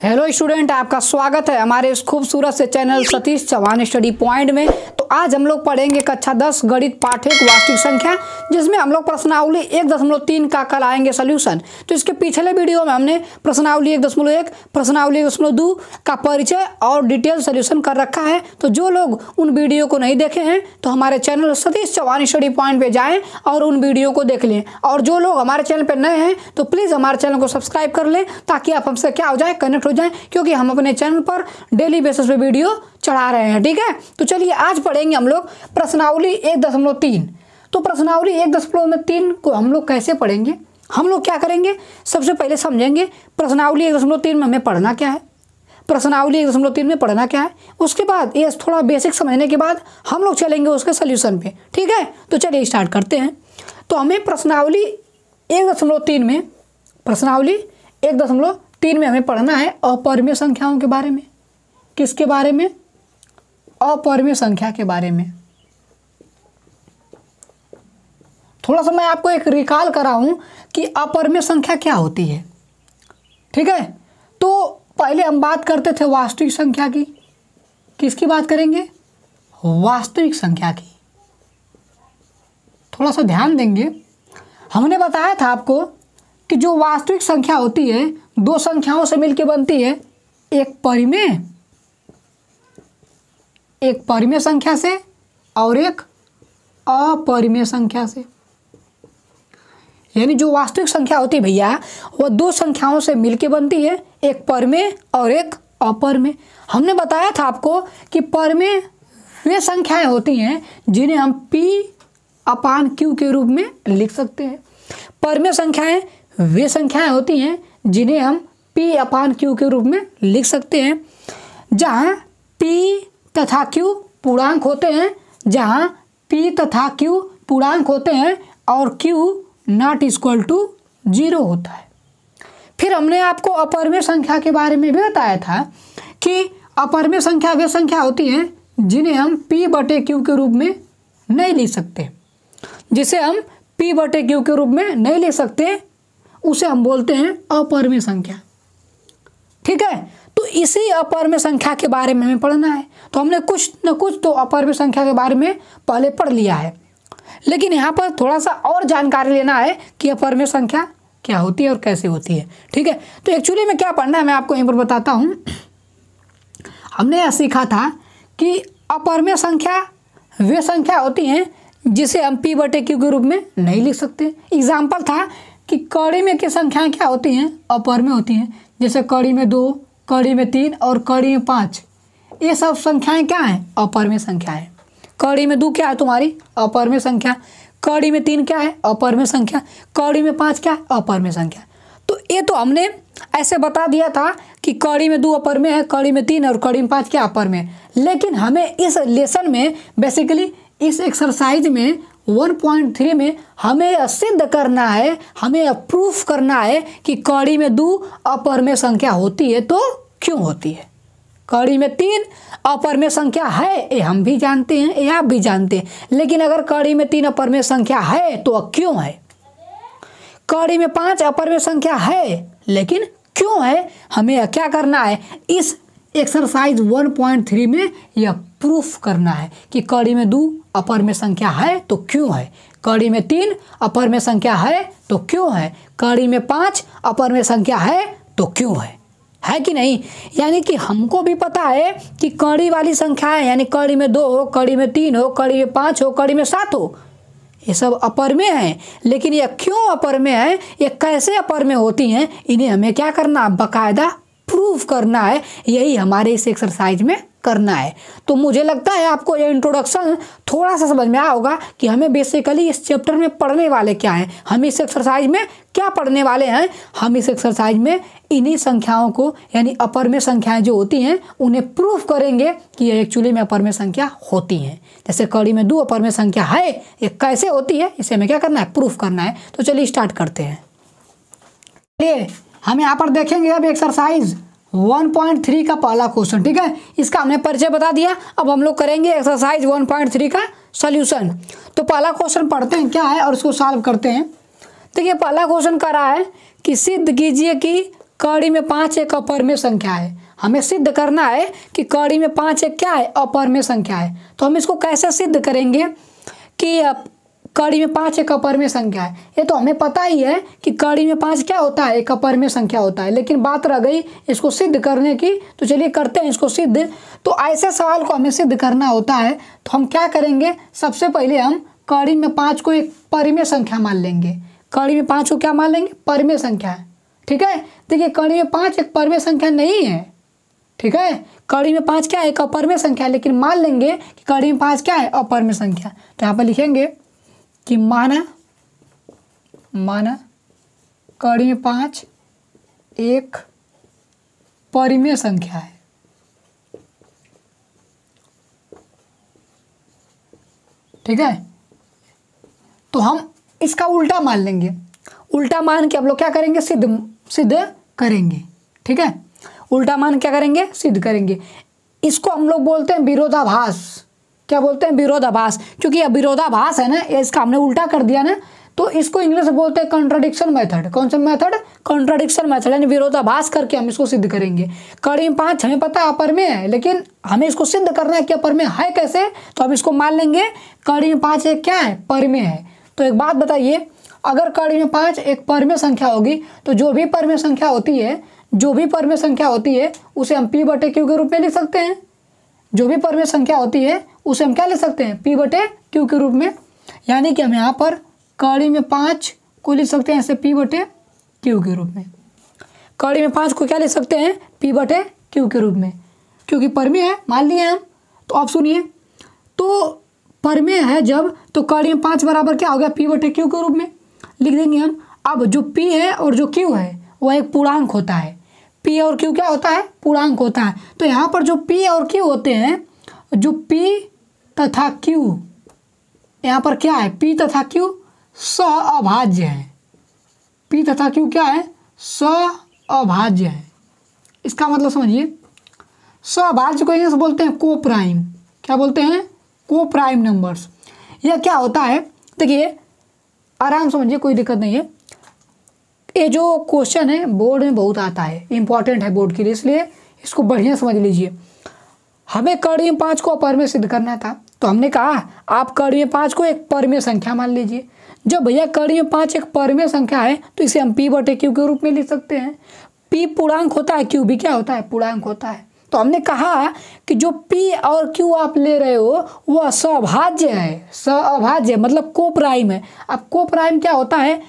Hello student आपका स्वागत है हमारे इस खूबसूरत से channel Satish Chauhan study point में। तो आज हम लोग पढ़ेंगे कक्षा दस गणित पाठ एक वास्तविक संख्या, जिसमें हम लोग प्रश्नावली एक दशमलव तीन का कल आएँगे सोल्यूशन तो इसके पिछले वीडियो में हमने प्रश्नावली एक दशमलव एक, प्रश्नावली एक दशमलव दो का परिचय और डिटेल सोल्यूशन कर रखा है। तो जो लोग उन वीडियो को नहीं देखे हैं तो हमारे channel Satish Chauhan study point पे जाएँ और उन वीडियो को देख लें। और जो लोग हमारे चैनल पर नए हैं तो प्लीज़ हमारे चैनल को सब्सक्राइब कर लें, ताकि आप हमसे क्या हो जाए कनेक्ट हो जाए, क्योंकि हम अपने चैनल पर डेली बेसिस पे वीडियो चढ़ा रहे हैं, ठीक है? तो चलिए आज पढ़ेंगे हम लोग प्रश्नावली एक दशमलव तीन। तो प्रश्नावली एक दशमलव में तीन को हम लोग कैसे पढ़ेंगे? हम लोग क्या करेंगे? सबसे पहले समझेंगे, प्रश्नावली एक दशमलव तीन में हमें पढ़ना क्या है? प्रश्नावली एक दशमलव तीन में पढ़ना क्या है? उसके बाद, ये थोड़ा बेसिक समझने के बाद हम लोग चलेंगे उसके सोल्यूशन पे, ठीक है? तो चलिए स्टार्ट करते हैं। तो हमें प्रश्नावली एक दशमलव तीन में, प्रश्नावली एक दशमलव तीन में हमें पढ़ना है अपरिमेय संख्याओं के बारे में। किसके बारे में? अपरिमेय संख्या के बारे में। थोड़ा सा मैं आपको एक रिकॉल कराऊं कि अपरिमेय संख्या क्या होती है। ठीक है? तो पहले हम बात करते थे वास्तविक संख्या की। किसकी बात करेंगे? वास्तविक संख्या की। थोड़ा सा ध्यान देंगे। हमने बताया था आपको कि जो वास्तविक संख्या होती है, दो संख्याओं से मिलकर बनती है, एक परिमेय एक परिमेय संख्या से और एक अपरिमेय संख्या से। यानी जो वास्तविक संख्या होती है भैया वह दो संख्याओं से मिलकर बनती है, एक परमेय और एक अपरमेय। हमने बताया था आपको कि परमेय वे संख्याएँ होती हैं, जिन्हें हम P अपान क्यू के रूप में लिख सकते हैं। परमेय संख्याएँ वे संख्याएँ होती हैं जिन्हें हम P अपान क्यू के रूप में लिख सकते हैं। जहाँ P तथा Q पूर्णांक होते हैं, जहाँ P तथा Q पूर्णांक होते हैं और Q not equal to zero होता है। फिर हमने आपको अपरमेय संख्या के बारे में भी बताया था कि अपरमेय संख्या वे संख्या होती हैं जिन्हें हम P बटे क्यू के रूप में नहीं लिख सकते। जिसे हम P बटे क्यू के रूप में नहीं लिख सकते उसे हम बोलते हैं अपरमेय संख्या। ठीक है? तो इसी अपरमेय संख्या के बारे में हमें पढ़ना है। तो हमने कुछ न कुछ तो अपरमेय संख्या के बारे में पहले पढ़ लिया है। लेकिन यहाँ पर थोड़ा सा और जानकारी लेना है कि अपरमेय संख्या क्या होती है और कैसे होती है। ठीक है? तो एक्चुअली में क्या पढ़ना है मैं आपको यहीं पर बताता हूँ। हमने यह सीखा था कि अपरमेय संख्या वे संख्या होती हैं जिसे हम पी बटे क्यू के रूप में नहीं लिख सकते। एग्ज़ाम्पल था कि कड़ी में की संख्याएँ क्या होती हैं अपर में होती हैं जैसे कड़ी में दो कड़ी में तीन और कड़ी में पाँच ये सब संख्याएँ क्या हैं अपर में संख्या है कड़ी में दो क्या है तुम्हारी अपर में संख्या कड़ी में तीन क्या है अपर में संख्या कड़ी में पाँच क्या है अपर में संख्या तो ये तो हमने ऐसे बता दिया था कि कड़ी में दो अपर में है कड़ी में तीन और कड़ी में पाँच क्या अपर में लेकिन हमें इस लेसन में बेसिकली इस एक्सरसाइज में 1.3 में हमें सिद्ध करना है, हमें प्रूफ करना है कि कड़ी में दो, अपर में संख्या होती है तो क्यों होती है? कड़ी में तीन, अपर में संख्या है, ये हम भी जानते हैं, ये आप भी जानते हैं। लेकिन अगर कड़ी में तीन, अपर में संख्या है तो क्यों है? कड़ी में पाँच, अपर में संख्या है, लेकिन क्यों है? हमें क्या करना है? इस एक्सरसाइज 1.3 में यह प्रूफ करना है कि कड़ी में दो, अपर में संख्या है तो क्यों है? कड़ी में तीन, अपर में संख्या है तो क्यों है? कड़ी में पाँच, अपर में संख्या है तो क्यों है? है कि नहीं? यानी कि हमको भी पता है कि कड़ी वाली संख्या है, यानी कड़ी में दो हो, कड़ी में तीन हो, कड़ी में पाँच हो, कड़ी में सात हो। ये सब अपर में है, लेकिन ये क्यों अपर में है? ये कैसे अपर में होती हैं? इन्हें हमें क्या करना बाकायदा प्रूफ करना है। यही हमारे इस एक्सरसाइज में करना है। तो मुझे लगता है आपको ये इंट्रोडक्शन थोड़ा सा समझ में आया होगा कि हमें बेसिकली इस चैप्टर में पढ़ने वाले क्या हैं? हम इस एक्सरसाइज में क्या पढ़ने वाले हैं? हम इस एक्सरसाइज में इन्हीं संख्याओं को, यानी अपर में संख्याएँ जो होती हैं, उन्हें प्रूफ करेंगे कि ये एक्चुअली में अपर में संख्या होती हैं। जैसे कड़ी में दो अपर में संख्या है ये कैसे होती है, इसे हमें क्या करना है? प्रूफ करना है। तो चलिए स्टार्ट करते हैं। चलिए, हम यहाँ पर देखेंगे अब एक्सरसाइज 1.3 का पहला क्वेश्चन, ठीक है? इसका हमने परिचय बता दिया। अब हम लोग करेंगे एक्सरसाइज 1.3 का सॉल्यूशन तो पहला क्वेश्चन पढ़ते हैं, क्या है, और उसको सॉल्व करते हैं। देखिए, पहला क्वेश्चन कर रहा है कि सिद्ध कीजिए कि कड़ी में पाँच एक अपर में संख्या है। हमें सिद्ध करना है कि कड़ी में पाँच एक क्या है अपर में संख्या है। तो हम इसको कैसे सिद्ध करेंगे कि कड़ी में पाँच एक अपर में संख्या है। ये तो हमें पता ही है कि कड़ी में पाँच क्या होता है एक अपर में संख्या होता है। लेकिन बात रह गई इसको सिद्ध करने की तो चलिए करते हैं इसको सिद्ध। तो ऐसे सवाल को हमें सिद्ध करना होता है तो हम क्या करेंगे? सबसे पहले हम कड़ी में पाँच को एक परिमेय संख्या मान लेंगे। कड़ी में पाँच को क्या मान लेंगे? परिमेय संख्या ठीक है? देखिए, कड़ी में पाँच एक परिमेय संख्या नहीं है। ठीक है? कड़ी में पाँच क्या है? एक अपर में संख्या लेकिन मान लेंगे कि कड़ी में पाँच क्या है? अपर में संख्या। तो यहाँ पर लिखेंगे कि माना माना, कड़ी में पाँच, एक परिमेय संख्या है। ठीक है? तो हम इसका उल्टा मान लेंगे। उल्टा मान के हम लोग क्या करेंगे? सिद्ध सिद्ध करेंगे। ठीक है? उल्टा मान क्या करेंगे? सिद्ध करेंगे। इसको हम लोग बोलते हैं विरोधाभास। क्या बोलते हैं, विरोधाभास। क्योंकि यह विरोधाभास है ना इसका हमने उल्टा कर दिया ना तो इसको इंग्लिश बोलते हैं कॉन्ट्राडिक्शन मेथड कौन सा मेथड कॉन्ट्राडिक्शन मेथड यानी विरोधाभास करके हम इसको सिद्ध करेंगे। कड़ी पाँच हमें पता अपर में है, लेकिन हमें इसको सिद्ध करना है कि अपर में है कैसे तो हम इसको मान लेंगे, कड़ी पाँच एक क्या है? पर में है। तो एक बात बताइए, अगर कड़ी में पाँच एक पर में संख्या होगी तो जो भी पर में संख्या होती है, जो भी पर में संख्या होती है, उसे हम पी बटे क्यू के रूप में लिख सकते हैं। जो भी पर में संख्या होती है, उसे हम क्या ले सकते हैं? पी बटे क्यू के रूप में। यानी कि हम यहाँ पर कड़ी में पाँच को लिख सकते हैं, ऐसे पी बटे क्यू के रूप में। कड़ी में पाँच को क्या लिख सकते हैं? पी बटे क्यू के रूप में। क्योंकि परमेय है, मान लिए हम तो आप सुनिए। तो परमेय है जब तो कड़ी में पाँच बराबर क्या हो गया? पी बटे क्यू के रूप में। लिख देंगे हम, अब जो पी है और जो क्यू है, वह एक पूर्णांक होता है। पी और क्यू क्या होता है? पूर्णांक होता है। तो यहाँ पर जो पी और क्यू होते हैं, जो पी तथा क्यू, यहाँ पर क्या है? पी तथा क्यू स अभाज्य है। पी तथा क्यू क्या है? स अभाज्य है। इसका मतलब समझिए। स अभाज्य को इंग्लिश बोलते हैं को प्राइम क्या बोलते हैं? को प्राइम नंबर्स। यह क्या होता है? देखिए, आराम समझिए, कोई दिक्कत नहीं है। ये जो क्वेश्चन है बोर्ड में बहुत आता है इंपॉर्टेंट है बोर्ड के लिए, इसलिए इसको बढ़िया समझ लीजिए। हमें में पाँच को अपर में सिद्ध करना था तो हमने कहा, आप में पाँच को एक परमेय संख्या मान लीजिए। जब भैया में पाँच एक परमेय संख्या है तो इसे हम पी बटे क्यू के रूप में लिख सकते हैं। पी पूर्णांक होता है क्यू भी क्या होता है? पूर्णांक होता है। तो हमने कहा कि जो पी और क्यू आप ले रहे हो वह सौभाज्य है। सौभाज्य मतलब को प्राइम है। अब को प्राइम क्या होता है?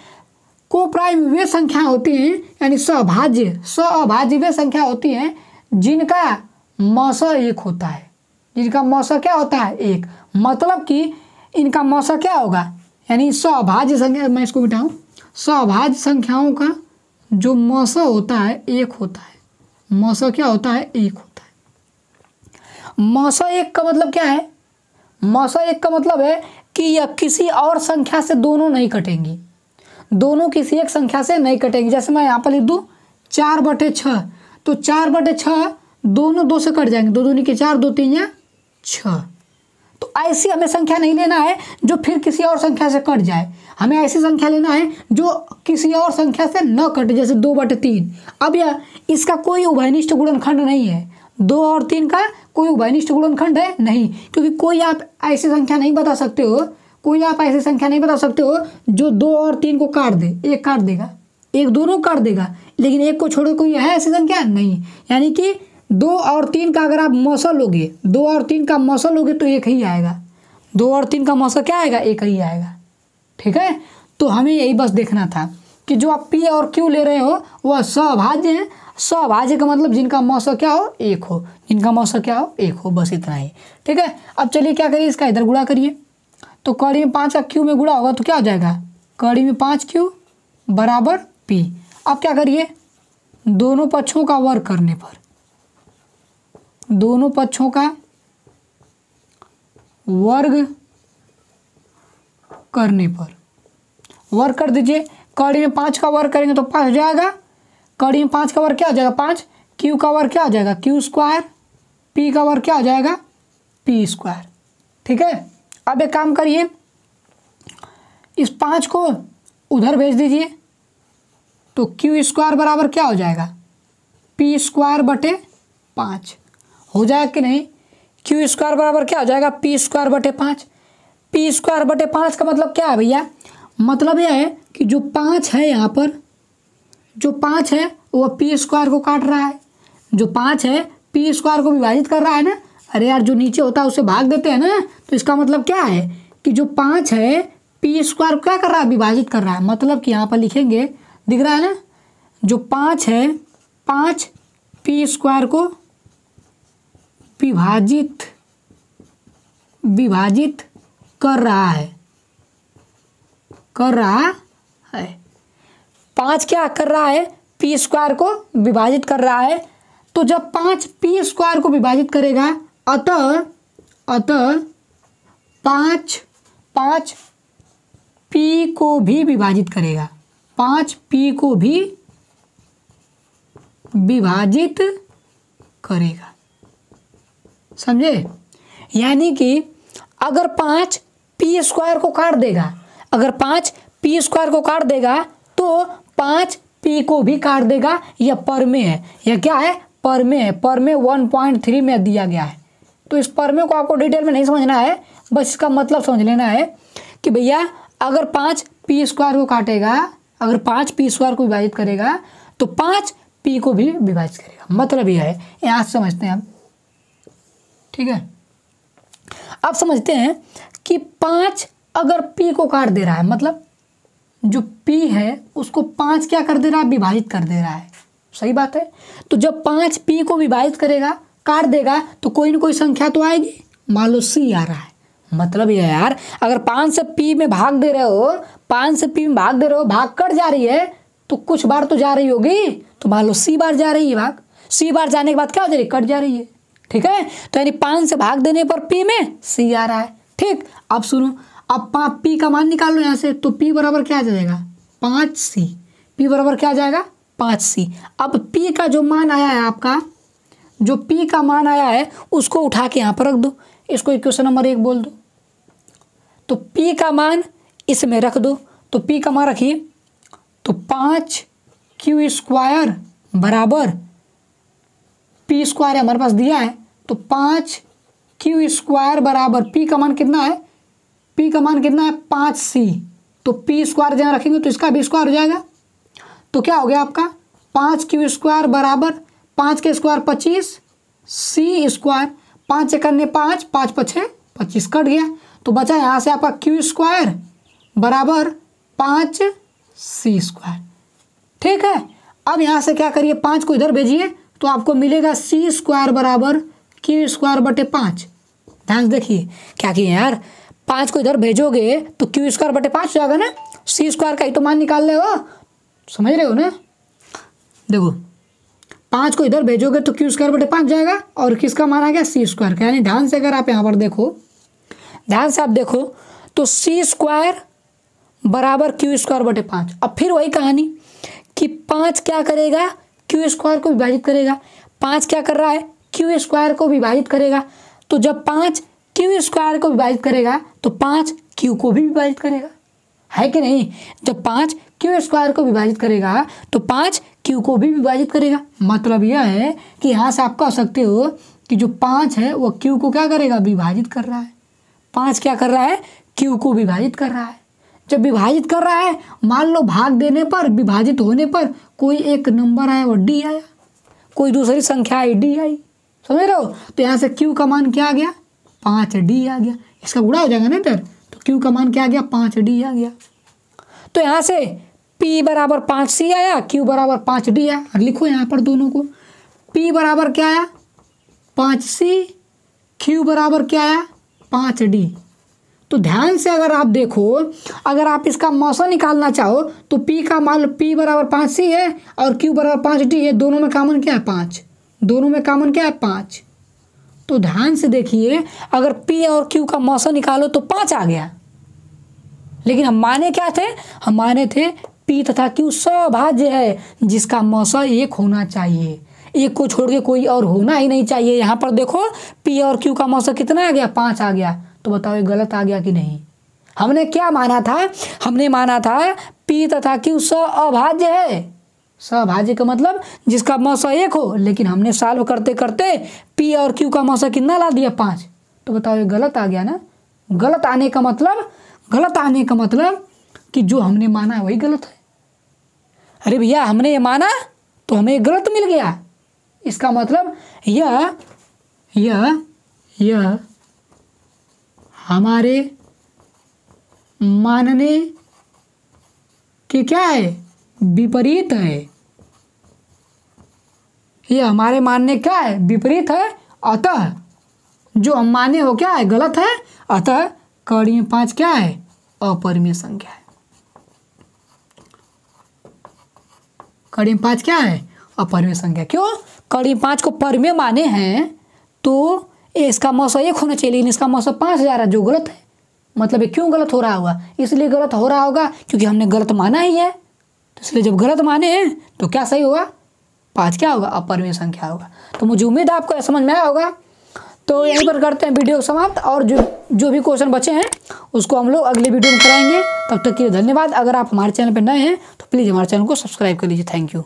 को प्राइम वे संख्या होती हैं, यानी सौभाज्य। सौभाज्य वे संख्या होती हैं जिनका मौसा एक होता है। जिनका मौसा क्या होता है? एक। मतलब कि इनका मौसा क्या होगा? यानी सौभाज्य संख्या, मैं इसको बिठाऊँ सौभाज्य संख्याओं का जो मौसा होता है, एक होता है। मौसा क्या होता है? एक होता है। मौसा एक का मतलब क्या है? मौसा एक का मतलब है कि यह किसी और संख्या से दोनों नहीं कटेंगी। दोनों किसी एक संख्या से नहीं कटेंगी। जैसे मैं यहाँ पर लिख दूँ, चार बटे छः। तो चार बटे छः दोनों दो से कट जाएँगे। दो दूनी के चार, दो तीन या छः। तो ऐसी हमें संख्या नहीं लेना है जो फिर किसी और संख्या से कट जाए। हमें ऐसी संख्या लेना है जो किसी और संख्या से न कटे, जैसे दो बटे तीन। अब यह, इसका कोई उभयनिष्ठ गुणनखंड नहीं है। दो और तीन का कोई उभयनिष्ठ गुणनखंड है नहीं, क्योंकि कोई आप ऐसी संख्या नहीं बता सकते हो कोई आप ऐसी संख्या नहीं बता सकते हो जो दो और तीन को काट दे, एक काट देगा। एक दोनों काट देगा, लेकिन एक को छोड़ो कोई है ऐसी संख्या? नहीं। यानी कि दो और तीन का अगर आप मौसल लोगे, दो और तीन का मौसल लोगे तो एक ही आएगा। दो और तीन का मौसल क्या आएगा? एक ही आएगा। ठीक है? तो हमें यही बस देखना था कि जो आप पी और क्यू ले रहे हो, वह सभाज्य है। सभाज्य का मतलब जिनका मौसम क्या हो? एक हो। जिनका मौसम क्या हो? एक हो। बस इतना ही। ठीक है? अब चलिए क्या करिए? इसका इधर गुड़ा करिए। तो कड़ी में पाँच का क्यू में गुड़ा होगा तो क्या हो जाएगा? कड़ी में पाँच क्यू बराबर पी। अब क्या करिए? दोनों पक्षों का वर्ग करने पर। दोनों पक्षों का वर्ग करने पर। वर्ग कर दीजिए। कड़ी में पाँच का वर्ग करेंगे तो पाँच हो जाएगा। कड़ी में पाँच का वर्ग क्या हो जाएगा? पाँच। क्यू का वर्ग क्या हो जाएगा? Q square. पी का वर्ग क्या हो जाएगा? P square. ठीक है? अब एक काम करिए, इस पाँच को उधर भेज दीजिए तो क्यू स्क्वायर बराबर क्या हो जाएगा? पी स्क्वायर बटे पाँच। हो जाएगा कि नहीं? क्यू स्क्वायर बराबर क्या हो जाएगा? पी स्क्वायर बटे पाँच। पी स्क्वायर बटे पाँच का मतलब क्या है भैया? मतलब यह है कि जो पाँच है यहाँ पर, जो पाँच है वह पी स्क्वायर को काट रहा है। जो पाँच है, पी स्क्वायर को विभाजित कर रहा है ना अरे यार, जो नीचे होता है, उसे भाग देते हैं ना? तो इसका मतलब क्या है कि जो पाँच है पी स्क्वायर क्या कर रहा है? विभाजित कर रहा है। मतलब कि यहाँ पर लिखेंगे, दिख रहा है ना? जो पाँच है, पाँच पी स्क्वायर को विभाजित विभाजित कर रहा है। कर रहा है। पाँच क्या कर रहा है? पी स्क्वायर को विभाजित कर रहा है। तो जब पाँच पी स्क्वायर को विभाजित करेगा अतः अतः पाँच पाँच पी को भी विभाजित करेगा। पाँच पी को भी विभाजित करेगा। समझे? यानी कि अगर पाँच पी स्क्वायर को काट देगा, अगर पाँच पी स्क्वायर को काट देगा तो पाँच पी को भी काट देगा। यह पर में है। यह क्या है? पर में है। पर में वन पॉइंट थ्री में दिया गया है। तो इस परमे को आपको डिटेल में नहीं समझना है, बस इसका मतलब समझ लेना है कि भैया, अगर पाँच पी स्क्वायर को काटेगा, अगर पाँच पी स्क्वायर को विभाजित करेगा तो पाँच पी को भी विभाजित करेगा। मतलब यह है, यहाँ समझते हैं हम ठीक है? अब समझते हैं कि पाँच अगर पी को काट दे रहा है मतलब जो पी है, उसको पाँच क्या कर दे रहा है? विभाजित कर दे रहा है। सही बात है? तो जब पाँच पी को विभाजित करेगा काट देगा तो कोई ना कोई संख्या तो आएगी। मान लो सी आ रहा है। मतलब ये है यार, अगर पाँच से पी में भाग दे रहे हो, पाँच से पी में भाग दे रहे हो, भाग कट जा रही है तो कुछ बार तो जा रही होगी। तो मान लो सी बार जा रही है भाग। सी बार जाने के बाद क्या हो जा रही कट जा रही है। ठीक है? तो यानी पाँच से भाग देने पर पी में सी आ रहा है। ठीक? अब सुनो, अब पा, पी का मान निकाल लो यहाँ से तो पी बराबर क्या आ जाएगा? पाँच सी। पी बराबर क्या आ जाएगा? पाँच सी। अब पी का जो मान आया है आपका जो पी का मान आया है, उसको उठा के यहाँ पर रख दो। इसको इक्वेशन नंबर एक बोल दो। तो पी का मान इसमें रख दो। तो पी का मान रखिए। तो पाँच क्यू स्क्वायर बराबर पी स्क्वायर हमारे पास दिया है। तो पाँच क्यू स्क्वायर बराबर पी का मान कितना है? पी का मान कितना है? पाँच सी तो पी स्क्वायर जहाँ रखेंगे तो इसका भी स्क्वायर हो जाएगा। तो क्या हो गया आपका? पाँच क्यू स्क्वायर बराबर पाँच के स्क्वायर पच्चीस, सी स्क्वायर पाँच इकन्ने पाँच पाँच पछे पच्चीस कट गया। तो बचा यहाँ से आपका क्यू स्क्वायर बराबर पाँच सी स्क्वायर। ठीक है? अब यहाँ से क्या करिए, पाँच को इधर भेजिए तो आपको मिलेगा सी स्क्वायर बराबर क्यू स्क्वायर बटे पाँच। ध्यान से देखिए, क्या किए यार? पाँच को इधर भेजोगे तो क्यू स्क्वायर बटे पाँच हो जाएगा ना? सी स्क्वायर का ही तो मान निकाल रहे हो। समझ रहे हो ना? देखो पाँच को इधर भेजोगे तो क्यू स्क्वायर बटे पाँच जाएगा और किसका मान गया सी स्क्वायर का। यानी ध्यान से अगर आप यहाँ पर देखो, ध्यान से आप देखो तो सी स्क्वायर बराबर क्यू स्क्वायर बटे पाँच। अब फिर वही कहानी कि पाँच क्या करेगा? क्यू स्क्वायर को विभाजित करेगा। पाँच क्या कर रहा है? क्यू स्क्वायर को विभाजित करेगा। तो जब पाँच क्यू स्क्वायर को विभाजित करेगा तो पाँच क्यू को भी विभाजित करेगा। है कि नहीं? जब पाँच क्यू स्क्वायर को विभाजित करेगा तो पाँच क्यू को भी विभाजित करेगा। मतलब यह है कि यहाँ से आप कह सकते हो कि जो पाँच है वह क्यू को क्या करेगा? विभाजित कर रहा है। पाँच क्या कर रहा है? क्यू को विभाजित कर रहा है। जब विभाजित कर रहा है, मान लो भाग देने पर, विभाजित होने पर कोई एक नंबर आया, वो डी आया। कोई दूसरी संख्या आई डी आई। समझ रहे हो? तो यहाँ से क्यू का मान क्या आ गया? पाँच डी आ गया। इसका गुड़ा हो जाएगा ना इधर? तो क्यू का मान क्या आ गया? पाँच डी आ गया। तो यहाँ से P बराबर पाँच सी आया, Q बराबर पाँच डी आया। लिखो यहाँ पर दोनों को। P बराबर क्या आया? पाँच सी Q बराबर क्या आया? पाँच डी तो ध्यान से अगर आप देखो, अगर आप इसका मौसम निकालना चाहो तो P का मान P बराबर पाँच सी है और Q बराबर पाँच डी है। दोनों में कामन क्या है? पाँच। दोनों में कामन क्या है? पाँच। तो ध्यान से देखिए, अगर P और Q का मौसम निकालो तो पाँच आ गया। लेकिन हम माने क्या थे? हम माने थे पी तथा क्यू सभाज्य है, जिसका मौसम एक होना चाहिए। एक को छोड़ के कोई और होना ही नहीं चाहिए। यहाँ पर देखो, पी और क्यू का मौसम कितना आ गया? पाँच आ गया। तो बताओ, ये गलत आ गया कि नहीं? हमने क्या माना था? हमने माना था पी तथा क्यू स अभाज्य है। सभाज्य का मतलब जिसका मौसा एक हो। लेकिन हमने सॉल्व करते करते, पी और क्यू का मौसा कितना ला दिया? पाँच। तो बताओ, ये गलत आ गया ना? गलत आने का मतलब गलत आने का मतलब कि जो हमने माना है वही गलत है। अरे भैया, हमने ये माना तो हमें गलत मिल गया। इसका मतलब यह यह यह हमारे मानने के क्या है? विपरीत है। यह हमारे मानने क्या है? विपरीत है। अतः जो हम माने हो क्या है? गलत है। अतः कड़ी पाँच क्या है? अपरिमेय संख्या है। कड़ी में पाँच क्या है? अपरिमेय संख्या क्यों? कड़ी में पाँच को परमेय माने हैं तो इसका मौसम एक होना चाहिए, लेकिन इसका मौसम पाँच हज़ार है, जो गलत है। मतलब ये क्यों गलत हो रहा होगा? इसलिए गलत हो रहा होगा, क्योंकि हमने गलत माना ही है। तो इसलिए जब गलत माने हैं तो क्या सही होगा? पाँच क्या होगा? अपरिमेय संख्या होगा। तो मुझे उम्मीद है आपको समझ में आया होगा। तो यहीं पर करते हैं वीडियो समाप्त और जो जो भी क्वेश्चन बचे हैं, उसको हम लोग अगले वीडियो में कराएँगे। तब तक के लिए धन्यवाद। अगर आप हमारे चैनल पर नए हैं तो प्लीज़ हमारे चैनल को सब्सक्राइब कर लीजिए। Thank you